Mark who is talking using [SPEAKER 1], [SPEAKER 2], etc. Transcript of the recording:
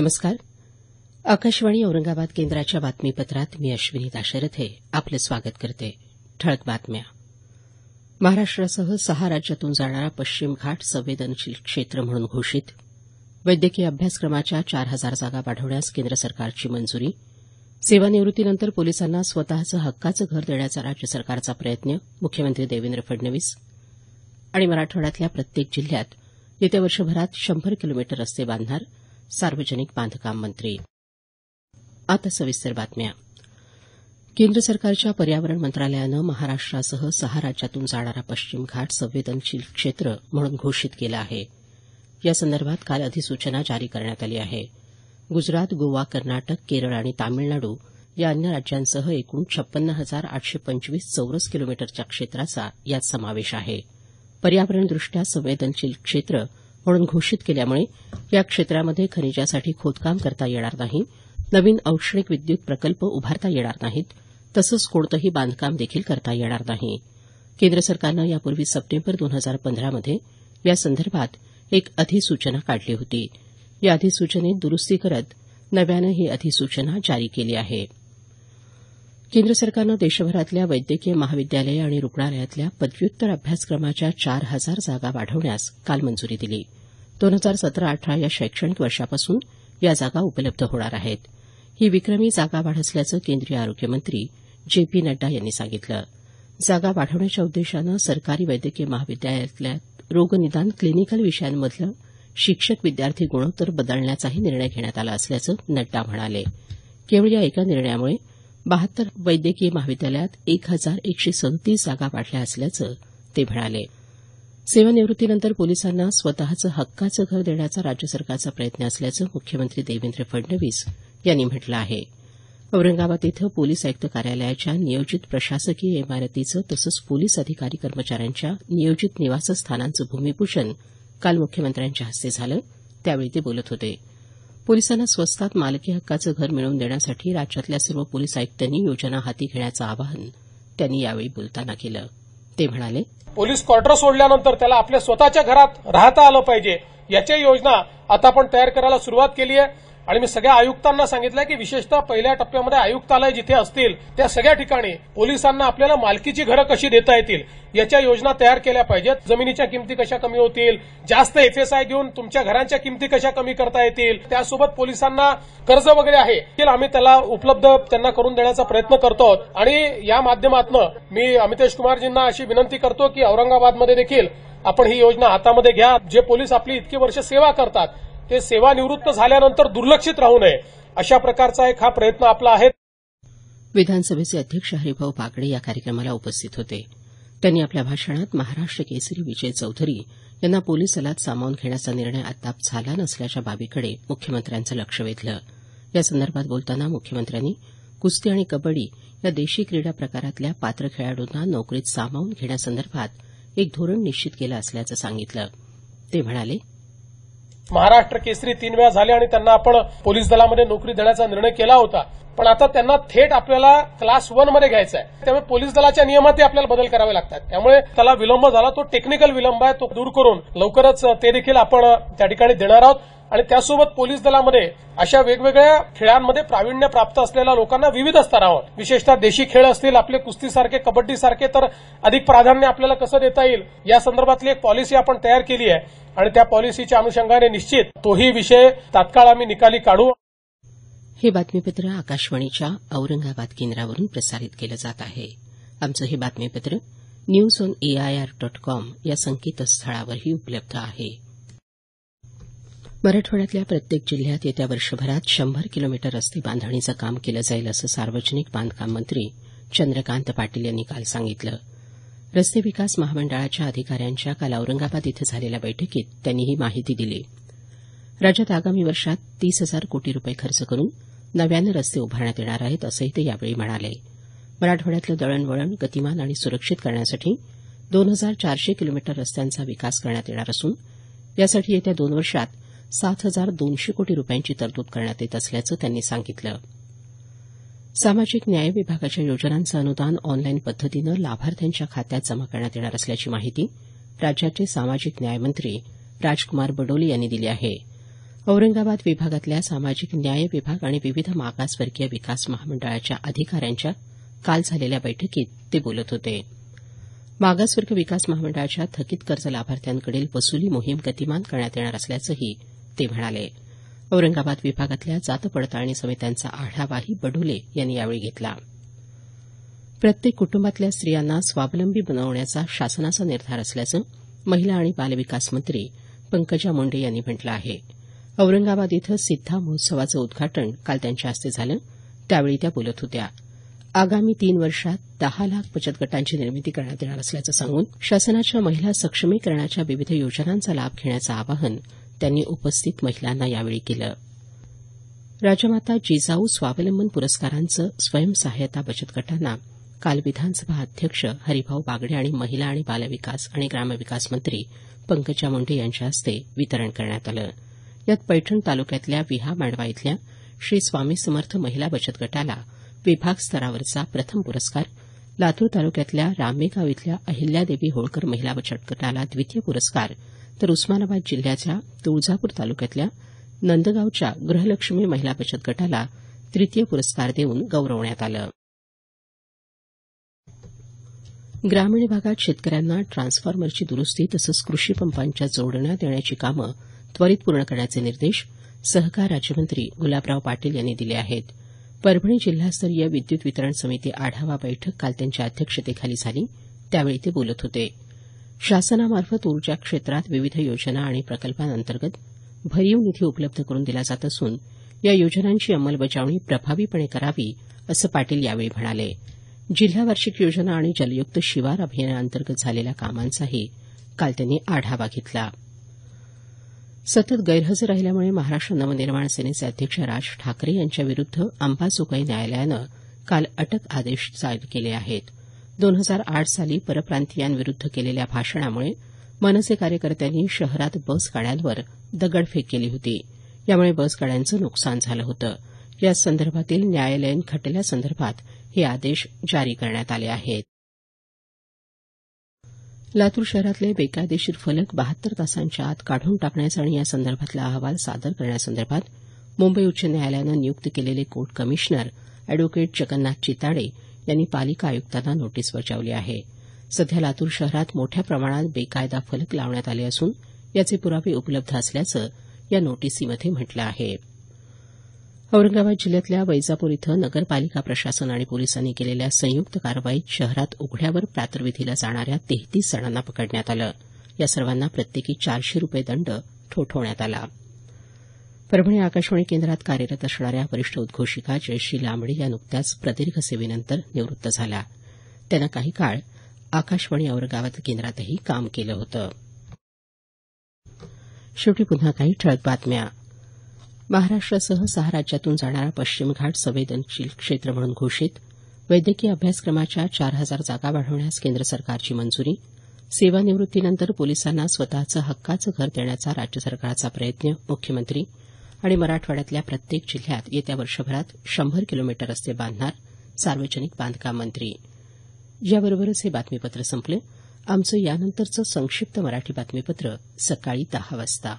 [SPEAKER 1] नमस्कार. आकाशवाणी औरंगाबाद केंद्राच्या बातमीपत्रात मी अश्विनी दाशरथे आपलं स्वागत करते. ठळक बातम्या. महाराष्ट्रासह सहा राज्यातून जाणारा पश्चिम घाट संवेदनशील क्षेत्र म्हणून घोषित. वैद्यकीय अभ्यासक्रमाच्या चार हजार जागा वाढवण्यास केंद्र सरकारची मंजुरी. सेवानिवृत्तीनंतर पोलिसांना स्वतःचं हक्काचं घर देण्याचा राज्य सरकारचा प्रयत्न मुख्यमंत्री देवेंद्र फडणवीस. आणि मराठवाड्यातल्या प्रत्येक जिल्ह्यात येत्या वर्षभरात शंभर किलोमीटर रस्ते बांधणार सार्वजनिक बांधकाम मंत्री. आता सविस्तर बातम्या. केंद्र सरकारच्या पर्यावरण मंत्रालयानं महाराष्ट्रासह सहा राज्यातून जाणारा पश्चिम घाट संवेदनशील क्षेत्र म्हणून घोषित केला आहे. यासंदर्भात काल अधिसूचना जारी करण्यात आली आहे. गुजरात गोवा कर्नाटक केरळ आणि तामिळनाडू या अन्य राज्यांसह एकूण छप्पन्न हजार आठशे पंचवीस चौरस किलोमीटरच्या क्षेत्राचा यात समावेश आहे. पर्यावरणदृष्ट्या संवेदनशील क्षेत्र म्हणून घोषित केल्यामुळे या क्षेत्रामध्ये खनिजासाठी खोदकाम करता येणार नाही नवीन औष्णिक विद्युत प्रकल्प उभारता येणार नाहीत तसंच कोणतंही बांधकाम देखील करता येणार नाही. केंद्र सरकारनं यापूर्वी सप्टेंबर दोन हजार पंधरामध्ये यासंदर्भात एक अधिसूचना काढली होती. या अधिसूचनेत दुरुस्ती करत नव्यानं ही अधिसूचना जारी केली आहे. केंद्र सरकारनं देशभरातल्या वैद्यकीय महाविद्यालयं आणि रुग्णालयातल्या पदव्युत्तर अभ्यासक्रमाच्या चार हजार जागा वाढवण्यास काल मंजुरी दिली. दोन हजार सतरा अठरा या शैक्षणिक वर्षापासून या जागा उपलब्ध होणार आहेत. ही विक्रमी जागा वाढ असल्याचं केंद्रीय आरोग्यमंत्री जे पी नड्डा यांनी सांगितलं. जागा वाढवण्याच्या उद्देशानं सरकारी वैद्यकीय महाविद्यालयातल्या रोगनिदान क्लिनिकल विषयांमधलं शिक्षक विद्यार्थी गुणोत्तर बदलण्याचाही निर्णय घेण्यात आला असल्याचं नड्डा म्हणाले. केवळ या एका निर्णयामुळे बहात्तर वैद्यकीय महाविद्यालयात एक हजार एकशे सदतीस जागा वाढल्या असल्याचं ते म्हणाले. सेवानिवृत्तीनंतर पोलिसांना स्वतःचं हक्काचं घर देण्याचा राज्य सरकारचा प्रयत्न असल्याचं मुख्यमंत्री देवेंद्र फडणवीस यांनी म्हटलं आहे. औरंगाबाद इथं पोलीस आयुक्त कार्यालयाच्या नियोजित प्रशासकीय इमारतीचं तसंच पोलीस अधिकारी कर्मचाऱ्यांच्या नियोजित निवासस्थानांचं भूमिपूजन काल मुख्यमंत्र्यांच्या हस्ते झालं. त्यावेळी ते बोलत होते. पोलिसांना स्वस्तात मालकी हक्काचं घर मिळवून देण्यासाठी राज्यातल्या सर्व पोलीस आयुक्तांनी योजना हाती घेण्याचं आवाहन त्यांनी यावेळी बोलताना केलं. ते म्हणाले
[SPEAKER 2] पोलीस क्वार्टर सोडल्यानंतर त्याला आपल्या स्वतःच्या घरात राहता आलं पाहिजे. याच्या योजना आता आपण तयार करायला सुरुवात केली आहे. आणि मी सगळ्या आयुक्तांना सांगितलं की विशेषतः पहिल्या टप्प्यामध्ये आयुक्तालय जिथे असतील त्या सगळ्या ठिकाणी पोलिसांना आपल्याला मालकीची घरं कशी देता येतील? याच्या योजना तयार केल्या पाहिजेत. जमिनीच्या किमती कशा कमी होतील? जास्त एफएसआय घेऊन तुमच्या घरांच्या किमती कशा कमी करता येतील? त्यासोबत पोलिसांना कर्ज वगैरे आहे आम्ही त्याला उपलब्ध त्यांना करून देण्याचा प्रयत्न करतो आणि या माध्यमातून मी अमितेश कुमारजींना अशी विनंती करतो की औरंगाबादमध्ये देखील आपण ही योजना हातामध्ये घ्या. जे पोलीस आपली इतकी वर्ष सेवा करतात ते सेवानिवृत्त झाल्यानंतर दुर्लक्षित राहू नये अशा प्रकारचा एक हा प्रयत्न आपला आहे.
[SPEAKER 1] विधानसभेचे अध्यक्ष हरिभाऊ बागडे या कार्यक्रमाला उपस्थित होते. त्यांनी आपल्या भाषणात महाराष्ट्र केसरी विजय चौधरी यांना पोलीस दलात सामावून घेण्याचा निर्णय अद्याप झाला नसल्याच्या बाबीकडे मुख्यमंत्र्यांचं लक्ष वेधलं. यासंदर्भात बोलताना मुख्यमंत्र्यांनी कुस्ती आणि कबड्डी या देशी क्रीडा प्रकारातल्या पात्र खेळाडूंना नोकरीत सामावून घेण्यासंदर्भात एक धोरण निश्चित केलं असल्याचं सांगितलं. ते म्हणाले
[SPEAKER 2] महाराष्ट्र केसरी तीन वेळा झाले आणि त्यांना आपण पोलीस दलामध्ये नोकरी देण्याचा निर्णय केला होता. पण आता त्यांना थेट आपल्याला क्लास वनमध्ये घ्यायचा आहे त्यामुळे पोलीस दलाच्या नियमातही आपल्याला बदल करावे लागतात. त्यामुळे त्याला विलंब झाला. तो टेक्निकल विलंब आहे तो दूर करून लवकरच ते देखील आपण त्या ठिकाणी देणार आहोत. आणि त्यासोबत पोलीस दलामध्ये अशा वेगवेगळ्या खेळांमध्ये प्रावीण्य प्राप्त असलेल्या लोकांना विविध स्तरावर विशेषतः देशी खेळ असतील आपले कुस्तीसारखे कबड्डीसारखे तर अधिक प्राधान्य आपल्याला कसं देता येईल या संदर्भातली एक पॉलिसी आपण तयार केली आहे. आणि त्या पॉलिसीच्या अनुषंगाने निश्चित तोही विषय तात्काळ आम्ही निकाली काढू.
[SPEAKER 1] हे बातमीपत्र आकाशवाणीच्या औरंगाबाद केंद्रावरून प्रसारित केलं जात आहे. आमचं हे बातमीपत्र news on AIR dot com या संकेतस्थळावरही उपलब्ध आहे. मराठवाड्यातल्या प्रत्येक जिल्ह्यात येत्या वर्षभरात शंभर किलोमीटर रस्ते बांधणीचं काम केलं जाईल असं सार्वजनिक बांधकाम मंत्री चंद्रकांत पाटील यांनी काल सांगितलं. रस्ते विकास महामंडळाच्या अधिकाऱ्यांच्या काल औरंगाबाद इथं झालेल्या बैठकीत त्यांनी ही माहिती दिली. राज्यात आगामी वर्षात तीस हजार कोटी रुपये खर्च करून नव्यानं रस्ते उभारण्यात येणार आहेत असंही ते यावेळी म्हणाले. मराठवाड्यातलं दळणवळण गतिमान आणि सुरक्षित करण्यासाठी दोन हजार चारशे किलोमीटर रस्त्यांचा विकास करण्यात येणार असून यासाठी येत्या दोन वर्षात सात हजार दोनशे कोटी रुपयांची तरतूद करण्यात येत असल्याचं त्यांनी सांगितलं. सामाजिक न्याय विभागाच्या योजनांचं अनुदान ऑनलाईन पद्धतीनं लाभार्थ्यांच्या खात्यात जमा करण्यात येणार असल्याची माहिती राज्याचे सामाजिक न्यायमंत्री राजकुमार बडोले यांनी दिली आहे. औरंगाबाद विभागातल्या सामाजिक न्याय विभाग आणि विविध मागासवर्गीय विकास महामंडळाच्या अधिकाऱ्यांच्या काल झालेल्या बैठकीत ते बोलत होते. मागासवर्ग विकास महामंडळाच्या थकीत कर्ज लाभार्थ्यांकडील वसुली मोहीम गतिमान करण्यात येणार असल्याचंही ते म्हणाले. औरंगाबाद विभागातल्या जात पडताळणी समित्यांचा आढावाही बडोले यांनी यावेळी घेतला. प्रत्येक कुटुंबातल्या स्त्रियांना स्वावलंबी बनवण्याचा शासनाचा निर्धार असल्याचं महिला आणि बालविकास मंत्री पंकजा मुंडे यांनी म्हटलं आहे. औरंगाबाद इथं सिद्धा महोत्सवाचं उद्घाटन काल त्यांच्या हस्ते झालं. त्यावेळी त्या बोलत होत्या. आगामी तीन वर्षात दहा लाख बचत गटांची निर्मिती करण्यात येणार असल्याचं सांगून शासनाच्या महिला सक्षमीकरणाच्या विविध योजनांचा लाभ घेण्याचं आवाहन त्यांनी उपस्थित महिलांना यावेळी केलं. राजमाता जिजाऊ स्वावलंबन पुरस्कारांचं स्वयंसहाय्यता बचत गटांना काल विधानसभा अध्यक्ष हरिभाऊ बागडे आणि महिला आणि बालविकास आणि ग्रामविकास मंत्री पंकजा मुंडे यांच्या हस्ते वितरण करण्यात आलं. यात पैठण तालुक्यातल्या विहा मांडवा इथल्या श्री स्वामी समर्थ महिला बचत गटाला विभाग स्तरावरचा प्रथम पुरस्कार लातूर तालुक्यातल्या रामेगाव इथल्या अहिल्यादेवी होळकर महिला बचत गटाला द्वितीय पुरस्कार तर उस्मानाबाद जिल्ह्याच्या तुळजापूर तालुक्यातल्या नंदगावच्या गृहलक्ष्मी महिला बचत गटाला तृतीय पुरस्कार देऊन गौरवण्यात आलं. ग्रामीण भागात शेतकऱ्यांना ट्रान्सफॉर्मरची दुरुस्ती तसंच कृषी पंपांच्या जोडण्या देण्याची कामं त्वरित पूर्ण करण्याचे निर्देश सहकार राज्यमंत्री गुलाबराव पाटील यांनी दिले आहेत. परभणी जिल्हास्तरीय विद्युत वितरण समिती आढावा बैठक काल त्यांच्या अध्यक्षतेखाली झाली. त्यावेळी ते बोलत होते. शासनामार्फत ऊर्जा क्षेत्रात विविध योजना आणि प्रकल्पांअंतर्गत भरीव निधी उपलब्ध करून दिला जात असून या योजनांची अंमलबजावणी प्रभावीपणे करावी असं पाटील यावेळी म्हणाले. जिल्हा वार्षिक योजना आणि जलयुक्त शिवार अभियानाअंतर्गत झालेल्या कामांचाही काल त्यांनी आढावा घेतला. सतत गैरहजर राहिल्यामुळे महाराष्ट्र नवनिर्माण सेनेचे अध्यक्ष राज ठाकरे यांच्याविरुद्ध अंबाजोगाई न्यायालयानं काल अटक आदेश जारी केले आहेत. दोन हजार आठ साली परप्रांतीयांविरुद्ध केलेल्या भाषणामुळे मनसे कार्यकर्त्यांनी शहरात बस गाड्यांवर दगडफेक केली होती. यामुळे बस गाड्यांचं नुकसान झालं होतं. या संदर्भातील न्यायालयीन खटल्यासंदर्भात हे आदेश जारी करण्यात आले आहेत. लातूर शहरातले बेकायदेशीर फलक बहात्तर तासांच्या आत काढून टाकण्याचा आणि यासंदर्भातला अहवाल सादर करण्यासंदर्भात मुंबई उच्च न्यायालयानं नियुक्त केलेले court commissioner advocate Jagannath Chitade यांनी पालिका आयुक्तांना नोटीस बजावली आहे. सध्या लातूर शहरात मोठ्या प्रमाणात बेकायदा फलक लावण्यात आले असून याचे पुरावे उपलब्ध असल्याचं या नोटीसीमध्ये म्हटलं आहे. औरंगाबाद जिल्ह्यातल्या वैजापूर इथं नगरपालिका प्रशासन आणि पोलिसांनी केलेल्या संयुक्त कारवाईत शहरात उघड्यावर प्रातर्विधीला जाणाऱ्या तेहतीस जणांना पकडण्यात आलं. या सर्वांना प्रत्येकी चारशे रुपये दंड ठोठवण्यात आला. परभणी आकाशवाणी केंद्रात कार्यरत असणाऱ्या वरिष्ठ उद्घोषिका जयश्री लांबडे या नुकत्याच प्रदीर्घ सेवेनंतर निवृत्त झाल्या. त्यांना काही काळ आकाशवाणी औरंगाबाद केंद्रातही काम केलं होतं. शेवटी पुन्हा काही ठळक बातम्या. महाराष्ट्रासह सहा राज्यातून जाणारा पश्चिम घाट संवेदनशील क्षेत्र म्हणून घोषित. वैद्यकीय अभ्यासक्रमाच्या चार हजार जागा वाढवण्यास केंद्र सरकारची मंजुरी. सेवानिवृत्तीनंतर पोलिसांना स्वतःचं हक्काचं घर देण्याचा राज्य सरकारचा प्रयत्न मुख्यमंत्री आणि मराठवाड्यातल्या प्रत्येक जिल्ह्यात येत्या वर्षभरात शंभर किलोमीटर रस्ते बांधणार सार्वजनिक बांधकाम मंत्री. याबरोबरच हे बातमीपत्र संपलं. आमचं यानंतरचं संक्षिप्त मराठी बातमीपत्र सकाळी दहा वाजता.